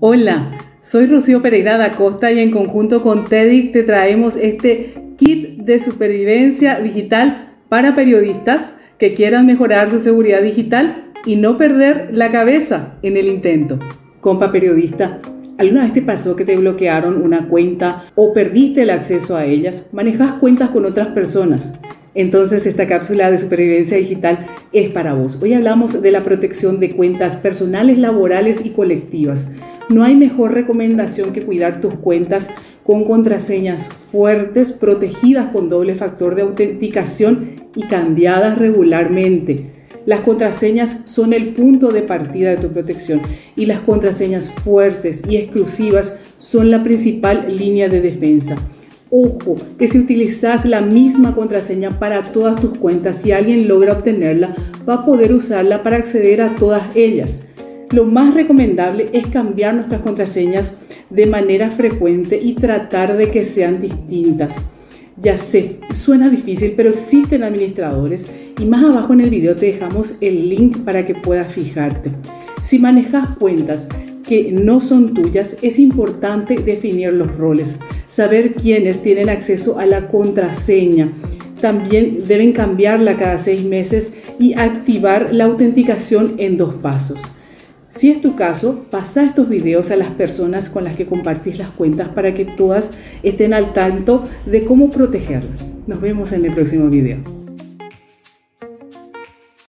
Hola, soy Rocío Pereira da Costa y en conjunto con TEDIC te traemos este kit de supervivencia digital para periodistas que quieran mejorar su seguridad digital y no perder la cabeza en el intento. Compa periodista, ¿alguna vez te pasó que te bloquearon una cuenta o perdiste el acceso a ellas? ¿Manejas cuentas con otras personas? Entonces esta cápsula de supervivencia digital es para vos. Hoy hablamos de la protección de cuentas personales, laborales y colectivas. No hay mejor recomendación que cuidar tus cuentas con contraseñas fuertes, protegidas con doble factor de autenticación y cambiadas regularmente. Las contraseñas son el punto de partida de tu protección y las contraseñas fuertes y exclusivas son la principal línea de defensa. Ojo, que si utilizas la misma contraseña para todas tus cuentas y alguien logra obtenerla, va a poder usarla para acceder a todas ellas. Lo más recomendable es cambiar nuestras contraseñas de manera frecuente y tratar de que sean distintas. Ya sé, suena difícil, pero existen administradores y más abajo en el video te dejamos el link para que puedas fijarte. Si manejas cuentas que no son tuyas, es importante definir los roles, saber quiénes tienen acceso a la contraseña. También deben cambiarla cada seis meses y activar la autenticación en dos pasos. Si es tu caso, pasa estos videos a las personas con las que compartís las cuentas para que todas estén al tanto de cómo protegerlas. Nos vemos en el próximo video.